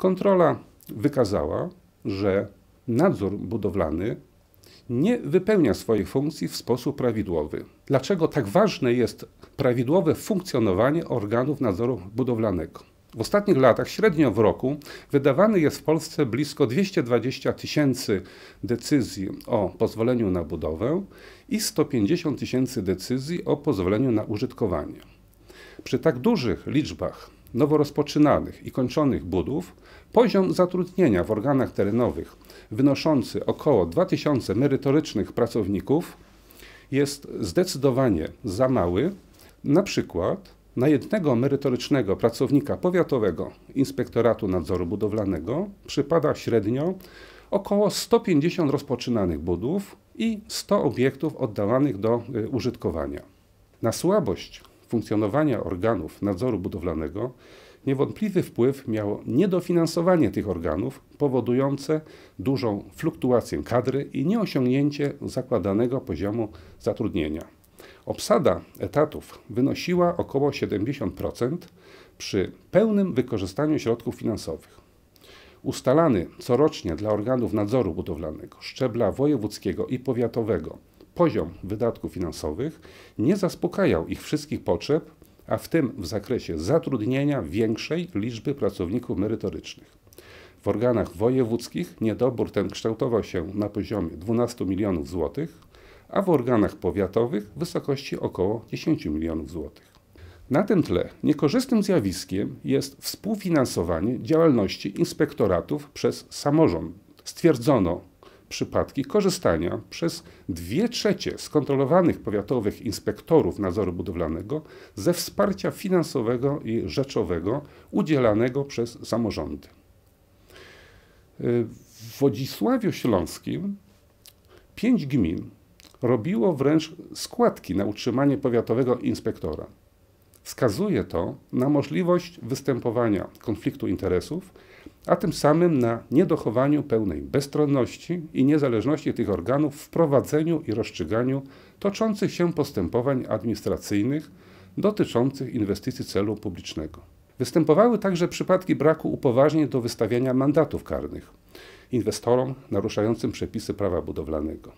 Kontrola wykazała, że nadzór budowlany nie wypełnia swoich funkcji w sposób prawidłowy. Dlaczego tak ważne jest prawidłowe funkcjonowanie organów nadzoru budowlanego? W ostatnich latach, średnio w roku, wydawany jest w Polsce blisko 220 tysięcy decyzji o pozwoleniu na budowę i 150 tysięcy decyzji o pozwoleniu na użytkowanie. Przy tak dużych liczbach nowo rozpoczynanych i kończonych budów, poziom zatrudnienia w organach terenowych wynoszący około 2000 merytorycznych pracowników jest zdecydowanie za mały. Na przykład na jednego merytorycznego pracownika powiatowego Inspektoratu Nadzoru Budowlanego przypada średnio około 150 rozpoczynanych budów i 100 obiektów oddawanych do y, użytkowania. Na słabość funkcjonowania organów nadzoru budowlanego niewątpliwy wpływ miało niedofinansowanie tych organów, powodujące dużą fluktuację kadry i nieosiągnięcie zakładanego poziomu zatrudnienia. Obsada etatów wynosiła około 70% przy pełnym wykorzystaniu środków finansowych. Ustalany corocznie dla organów nadzoru budowlanego szczebla wojewódzkiego i powiatowego poziom wydatków finansowych nie zaspokajał ich wszystkich potrzeb, a w tym w zakresie zatrudnienia większej liczby pracowników merytorycznych. W organach wojewódzkich niedobór ten kształtował się na poziomie 12 milionów złotych, a w organach powiatowych w wysokości około 10 milionów złotych. Na tym tle niekorzystnym zjawiskiem jest współfinansowanie działalności inspektoratów przez samorząd. Stwierdzono przypadki korzystania przez dwie trzecie skontrolowanych powiatowych inspektorów nadzoru budowlanego ze wsparcia finansowego i rzeczowego udzielanego przez samorządy. W Wodzisławiu Śląskim pięć gmin robiło wręcz składki na utrzymanie powiatowego inspektora. Wskazuje to na możliwość występowania konfliktu interesów a tym samym na niedochowaniu pełnej bezstronności i niezależności tych organów w prowadzeniu i rozstrzyganiu toczących się postępowań administracyjnych dotyczących inwestycji celu publicznego. Występowały także przypadki braku upoważnień do wystawiania mandatów karnych inwestorom naruszającym przepisy prawa budowlanego.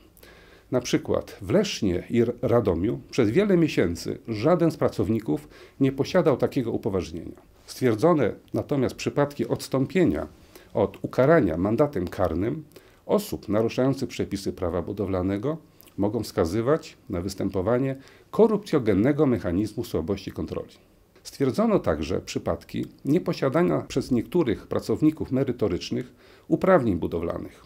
Na przykład w Lesznie i Radomiu przez wiele miesięcy żaden z pracowników nie posiadał takiego upoważnienia. Stwierdzone natomiast przypadki odstąpienia od ukarania mandatem karnym osób naruszających przepisy prawa budowlanego mogą wskazywać na występowanie korupcjogennego mechanizmu słabości kontroli. Stwierdzono także przypadki nieposiadania przez niektórych pracowników merytorycznych uprawnień budowlanych.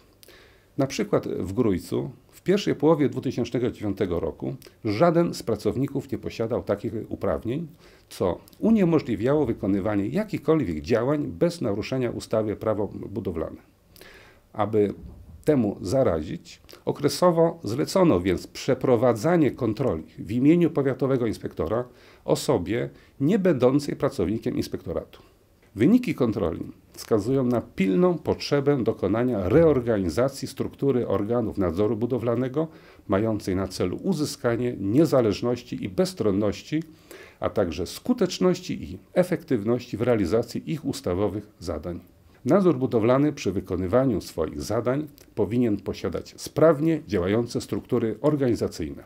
Na przykład w Grójcu pierwszej połowie 2009 roku żaden z pracowników nie posiadał takich uprawnień, co uniemożliwiało wykonywanie jakichkolwiek działań bez naruszenia ustawy prawo budowlane. Aby temu zaradzić, okresowo zlecono więc przeprowadzanie kontroli w imieniu powiatowego inspektora osobie nie będącej pracownikiem inspektoratu. Wyniki kontroli wskazują na pilną potrzebę dokonania reorganizacji struktury organów nadzoru budowlanego, mającej na celu uzyskanie niezależności i bezstronności, a także skuteczności i efektywności w realizacji ich ustawowych zadań. Nadzór budowlany przy wykonywaniu swoich zadań powinien posiadać sprawnie działające struktury organizacyjne.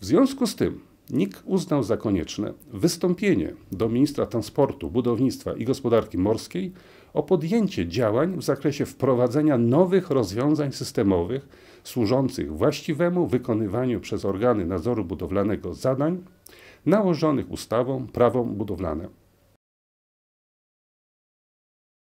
W związku z tym NIK uznał za konieczne wystąpienie do ministra transportu, budownictwa i gospodarki morskiej o podjęcie działań w zakresie wprowadzenia nowych rozwiązań systemowych służących właściwemu wykonywaniu przez organy nadzoru budowlanego zadań nałożonych ustawą prawo budowlane